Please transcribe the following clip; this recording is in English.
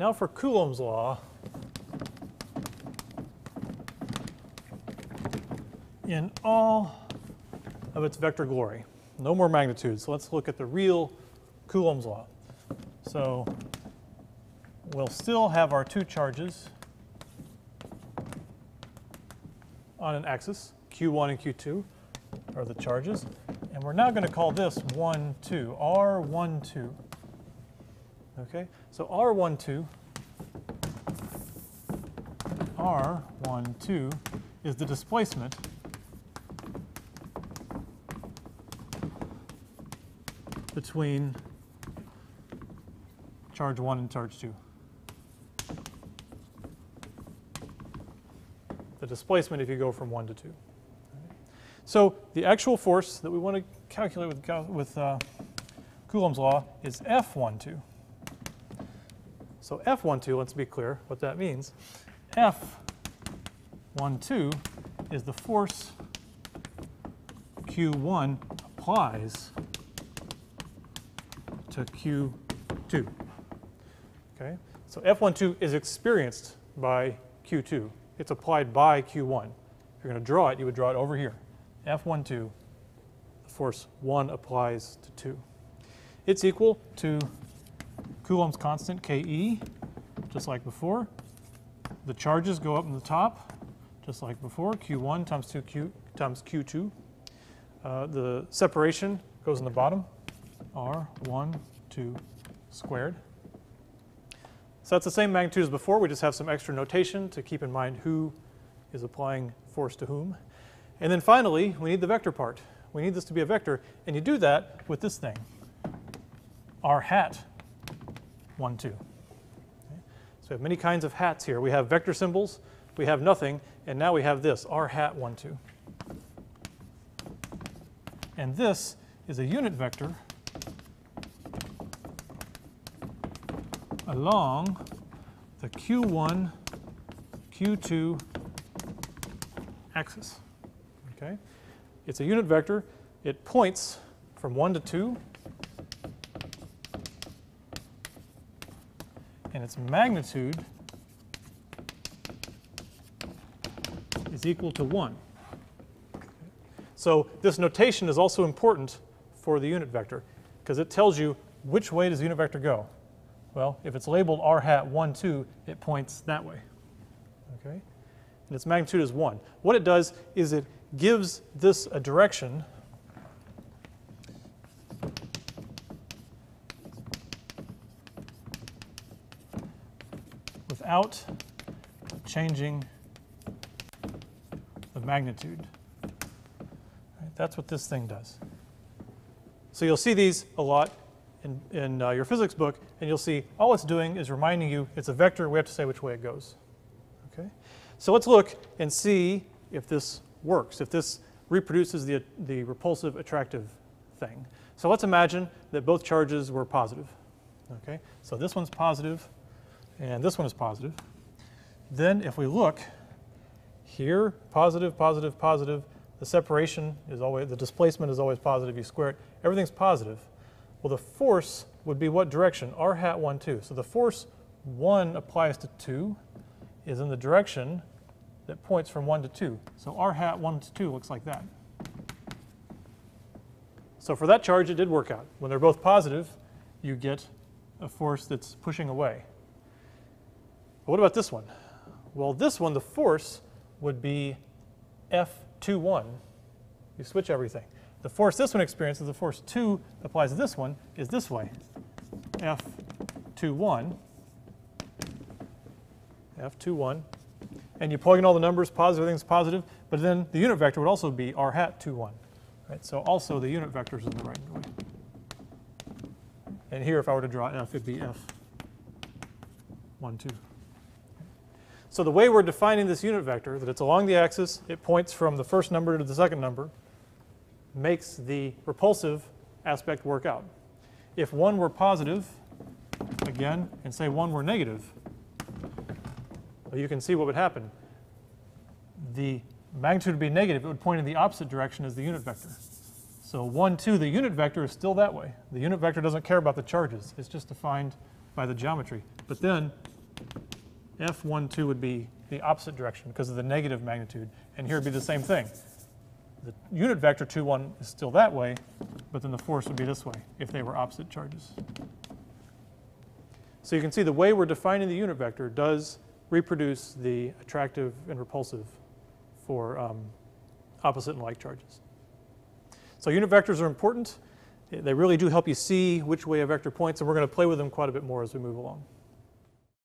Now for Coulomb's law, in all of its vector glory, no more magnitudes. So let's look at the real Coulomb's law. So we'll still have our two charges on an axis, Q1 and Q2 are the charges. And we're now going to call this 1, 2, R1, 2. Okay, so R1, 2, R1, 2 is the displacement between charge 1 and charge 2. The displacement if you go from 1 to 2. So the actual force that we want to calculate with, with uh, Coulomb's law is F12. So F12, let's be clear what that means. F12 is the force Q1 applies to Q2. Okay, so F12 is experienced by Q2. It's applied by Q1. If you're going to draw it, you would draw it over here. F12, the force 1 applies to 2. It's equal to Coulomb's constant, Ke, just like before. The charges go up in the top, just like before, Q1 times 2Q times Q2. Uh, the separation goes in the bottom, R1, 2 squared. So that's the same magnitude as before. We just have some extra notation to keep in mind who is applying force to whom. And then finally, we need the vector part. We need this to be a vector, and you do that with this thing, r hat 1, 2. Okay. So we have many kinds of hats here. We have vector symbols, we have nothing, and now we have this, r hat 1, 2. And this is a unit vector along the Q1, Q2 axis. Okay? It's a unit vector. It points from 1 to 2. And its magnitude is equal to 1. So this notation is also important for the unit vector because it tells you which way does the unit vector go. Well, if it's labeled r hat 1, 2, it points that way. Okay? And its magnitude is 1. What it does is it gives this a direction without changing the magnitude. Right? That's what this thing does. So you'll see these a lot in, in uh, your physics book, and you'll see all it's doing is reminding you it's a vector, we have to say which way it goes. Okay? So let's look and see if this works, if this reproduces the, the repulsive attractive thing. So let's imagine that both charges were positive. Okay? So this one's positive, and this one is positive. Then if we look, here, positive, positive, positive, the separation is always, the displacement is always positive, you square it, everything's positive. Well, the force would be what direction? R hat 1, 2. So the force 1 applies to 2 is in the direction that points from 1 to 2. So R hat 1 to 2 looks like that. So for that charge, it did work out. When they're both positive, you get a force that's pushing away. But what about this one? Well, this one, the force would be F21. You switch everything. The force this one experiences, the force 2 applies to this one, is this way. F21, F21. And you plug in all the numbers, positive, everything's positive, but then the unit vector would also be r hat 21. Right? So also the unit vector is in the right way. And here, if I were to draw F, it'd be F 1, 2. So the way we're defining this unit vector, that it's along the axis, it points from the first number to the second number, makes the repulsive aspect work out. If one were positive, again, and say one were negative, well, you can see what would happen. The magnitude would be negative. It would point in the opposite direction as the unit vector. So 1, 2, the unit vector is still that way. The unit vector doesn't care about the charges. It's just defined by the geometry. But then F12 would be the opposite direction because of the negative magnitude. And here would be the same thing. The unit vector 2, 1 is still that way, but then the force would be this way if they were opposite charges. So you can see the way we're defining the unit vector does reproduce the attractive and repulsive for um, opposite and like charges. So unit vectors are important. They really do help you see which way a vector points, and we're going to play with them quite a bit more as we move along.